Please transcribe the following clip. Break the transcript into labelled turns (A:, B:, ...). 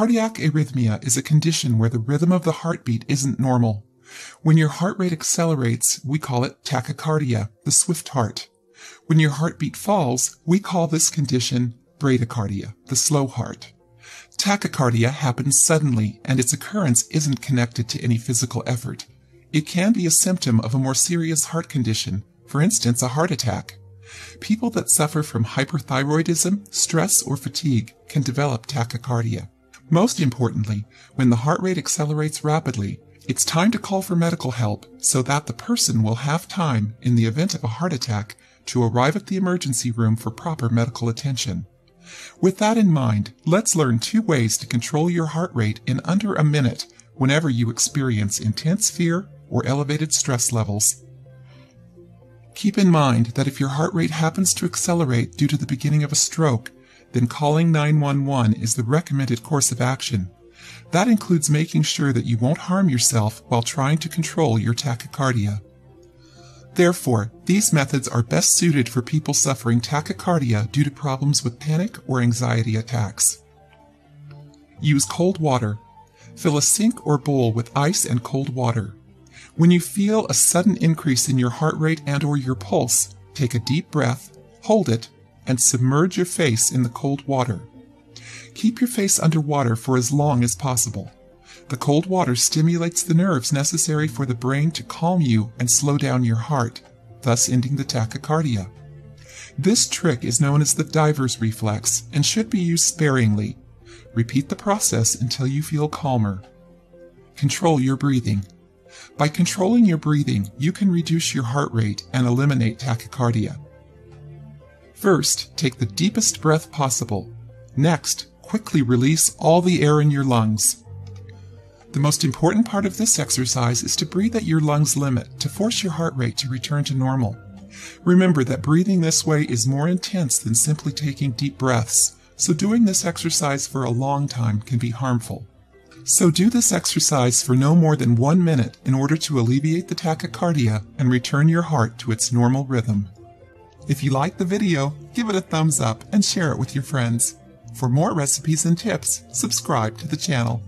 A: Cardiac arrhythmia is a condition where the rhythm of the heartbeat isn't normal. When your heart rate accelerates, we call it tachycardia, the swift heart. When your heartbeat falls, we call this condition bradycardia, the slow heart. Tachycardia happens suddenly, and its occurrence isn't connected to any physical effort. It can be a symptom of a more serious heart condition, for instance, a heart attack. People that suffer from hyperthyroidism, stress, or fatigue can develop tachycardia. Most importantly, when the heart rate accelerates rapidly, it's time to call for medical help so that the person will have time, in the event of a heart attack, to arrive at the emergency room for proper medical attention. With that in mind, let's learn two ways to control your heart rate in under a minute whenever you experience intense fear or elevated stress levels. Keep in mind that if your heart rate happens to accelerate due to the beginning of a stroke, then calling 911 is the recommended course of action. That includes making sure that you won't harm yourself while trying to control your tachycardia. Therefore, these methods are best suited for people suffering tachycardia due to problems with panic or anxiety attacks. Use cold water. Fill a sink or bowl with ice and cold water. When you feel a sudden increase in your heart rate and or your pulse, take a deep breath, hold it, and submerge your face in the cold water. Keep your face under water for as long as possible. The cold water stimulates the nerves necessary for the brain to calm you and slow down your heart, thus ending the tachycardia. This trick is known as the diver's reflex and should be used sparingly. Repeat the process until you feel calmer. Control your breathing. By controlling your breathing, you can reduce your heart rate and eliminate tachycardia. First, take the deepest breath possible. Next, quickly release all the air in your lungs. The most important part of this exercise is to breathe at your lungs limit to force your heart rate to return to normal. Remember that breathing this way is more intense than simply taking deep breaths, so doing this exercise for a long time can be harmful. So do this exercise for no more than one minute in order to alleviate the tachycardia and return your heart to its normal rhythm. If you liked the video, give it a thumbs up and share it with your friends. For more recipes and tips, subscribe to the channel.